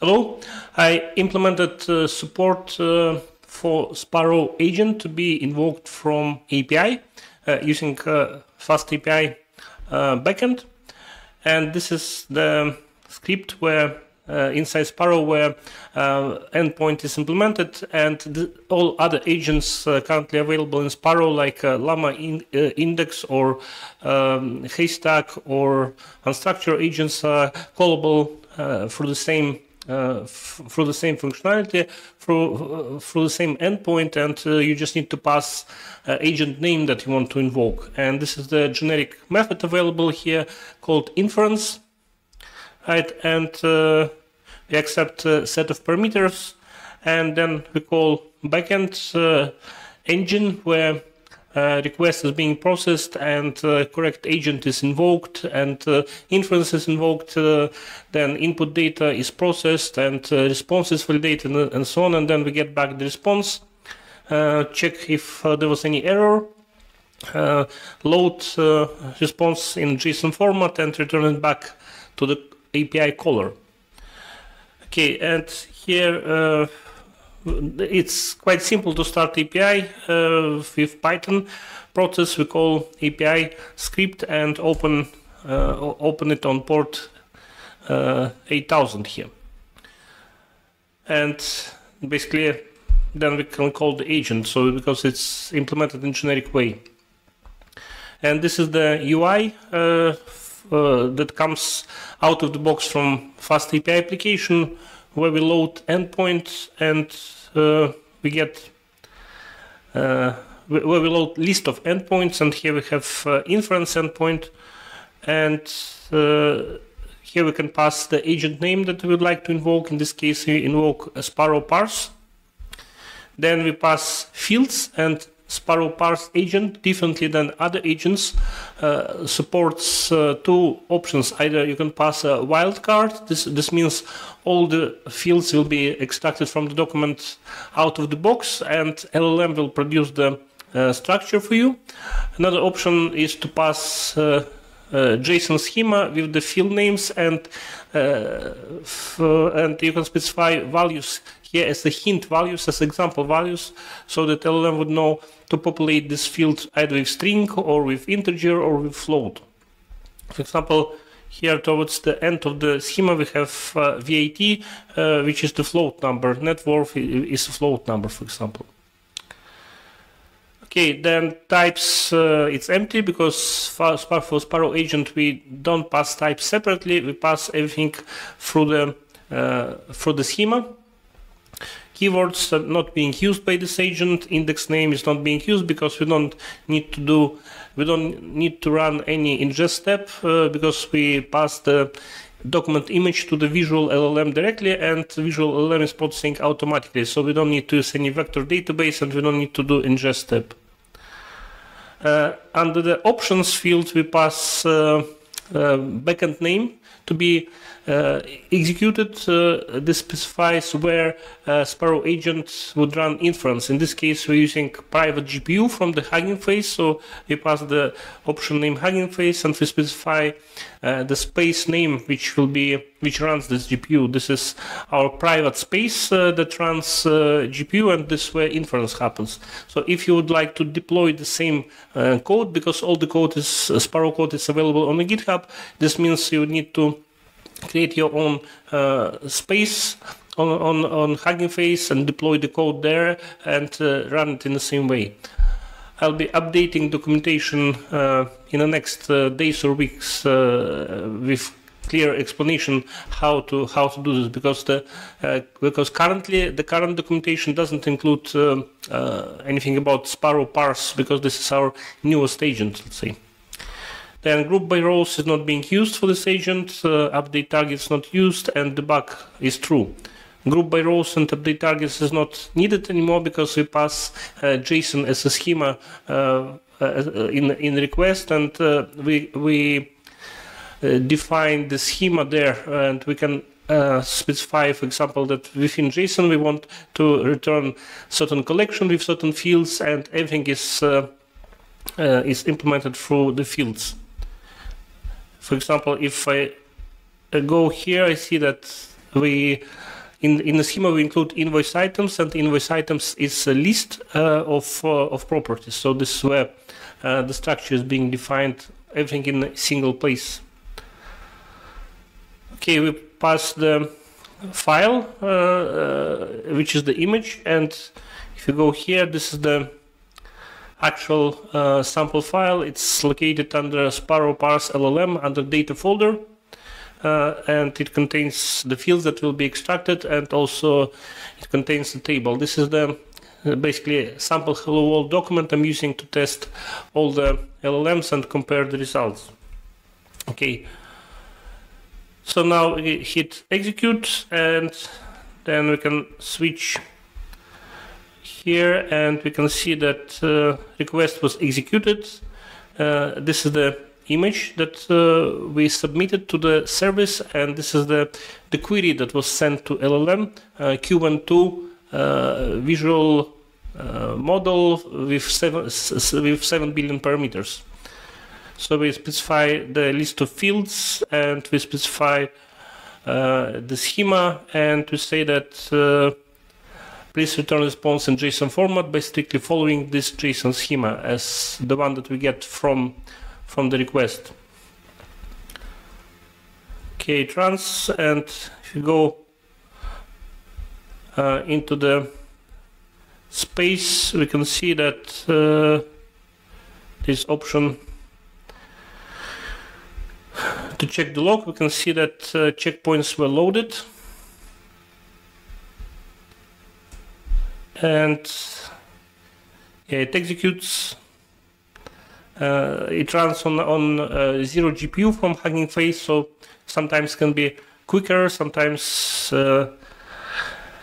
Hello, I implemented uh, support uh, for Sparrow agent to be invoked from API uh, using uh, FastAPI uh, backend. And this is the script where uh, inside Sparrow where endpoint is implemented and the, all other agents currently available in Sparrow like Llama in, index or um, Haystack or unstructured agents are callable through the same uh, through the same functionality, through uh, through the same endpoint, and uh, you just need to pass uh, agent name that you want to invoke. And this is the generic method available here called inference, right? And we accept a set of parameters, and then we call backend engine where request is being processed and uh, correct agent is invoked and uh, inference is invoked uh, then input data is processed and uh, response is validated and, and, so on and then we get back the response. Uh, check if there was any error. Load response in json format and return it back to the api caller. Okay and here it's quite simple to start API uh, with Python process. We call API script and open uh, open it on port uh, 8000 here. And basically, then we can call the agent. So because it's implemented in generic way. And this is the UI uh, uh, that comes out of the box from FastAPI application where we load endpoints and uh, we get uh, where we load list of endpoints and here we have uh, inference endpoint. And uh, here we can pass the agent name that we would like to invoke. In this case we invoke a sparrow parse. Then we pass fields and Sparrow parse agent, differently than other agents, uh, supports uh, two options. Either you can pass a wildcard. This this means all the fields will be extracted from the document out of the box, and LLM will produce the uh, structure for you. Another option is to pass uh, JSON schema with the field names and uh, and you can specify values here as the hint values, as example values, so that LLM would know to populate this field either with string or with integer or with float. For example, here towards the end of the schema we have uh, VAT, uh, which is the float number. Net worth is a float number, for example. Okay, then types, uh, it's empty because for, for Sparrow agent we don't pass types separately, we pass everything through the, uh, through the schema. Keywords are not being used by this agent. Index name is not being used because we don't need to do we don't need to run any ingest step uh, because we pass the document image to the visual LLM directly and visual LLM is processing automatically. So we don't need to use any vector database and we don't need to do ingest step under the options field we pass uh, uh backend name to be uh, executed, uh, this specifies where uh, Sparrow agents would run inference. In this case, we're using private GPU from the Hugging Face, so we pass the option name Hugging Face and we specify the space name which will be which runs this GPU. This is our private space uh, that runs uh, GPU, and this is where inference happens. So if you would like to deploy the same uh, code, because all the code is Sparrow code is available on the GitHub, this means you need to create your own uh, space on, on, on Hugging Face and deploy the code there and uh, run it in the same way. I'll be updating documentation uh, in the next uh, days or weeks uh, with clear explanation how to how to do this because the uh, because currently the current documentation doesn't include anything about Sparrow parse because this is our newest agent, let's say. Then group by rows is not being used for this agent, uh, update targets not used, and debug is true. Group by rows and update targets is not needed anymore because we pass uh, JSON as a schema uh, uh in in request, and uh, we we uh, define the schema there, and we can uh, specify, for example, that within JSON we want to return certain collection with certain fields, and everything is uh, uh, is implemented through the fields. For example, if I go here, I see that we in, in the schema we include invoice items and invoice items is a list uh, of, uh, of properties. So this is where uh, the structure is being defined, everything in a single place. Okay, we pass the file, uh, uh, which is the image, and if you go here, this is the actual uh, sample file. It's located under Sparrow Parse LLM under data folder uh, and it contains the fields that will be extracted and also it contains the table. This is the uh, basically sample hello world document I'm using to test all the LLMs and compare the results. Okay, so now hit execute and then we can switch here and we can see that uh, request was executed. Uh, this is the image that uh, we submitted to the service and this is the, the query that was sent to LLM uh, Qwen2 uh, visual uh, model with seven, with 7 billion parameters. So we specify the list of fields and we specify the schema and we say that please return response in JSON format by strictly following this JSON schema as the one that we get from from the request. Okay, trans, and if you go uh, into the space, we can see that uh, this option to check the log, we can see that uh, checkpoints were loaded. And yeah, it executes uh, it runs on, on uh, zero GPU from Hugging Face, so sometimes can be quicker, sometimes uh,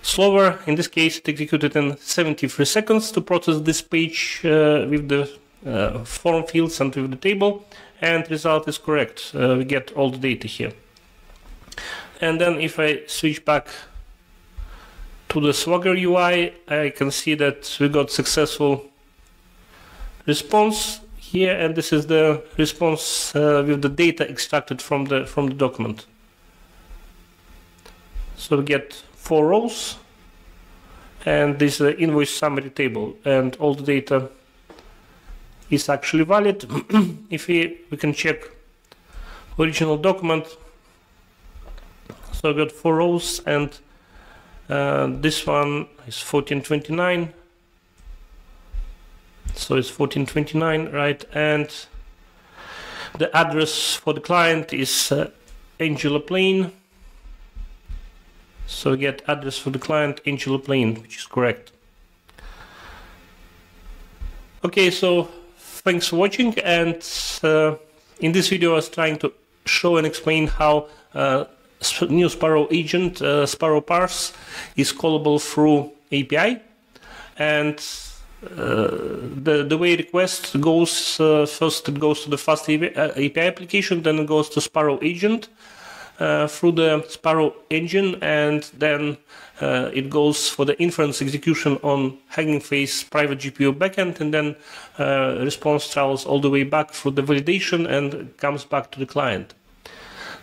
slower. In this case, it executed in 73 seconds to process this page uh, with the uh, form fields and with the table, and result is correct. Uh, we get all the data here. And then if I switch back to the Swagger UI, I can see that we got successful response here, and this is the response uh, with the data extracted from the from the document. So we get four rows, and this is the invoice summary table, and all the data is actually valid. if we we can check original document, so we got four rows, and uh, this one is 1429 so it's 1429 right? And the address for the client is uh, Angela Plain. So we get address for the client Angela Plain which is correct. Okay so thanks for watching and uh, in this video I was trying to show and explain how uh, new Sparrow agent uh, Sparrow parse is callable through API and the the way request goes uh, first it goes to the FastAPI application, then it goes to Sparrow agent uh, through the Sparrow engine, and then uh, it goes for the inference execution on Hugging Face private GPU backend, and then uh, response travels all the way back through the validation and comes back to the client.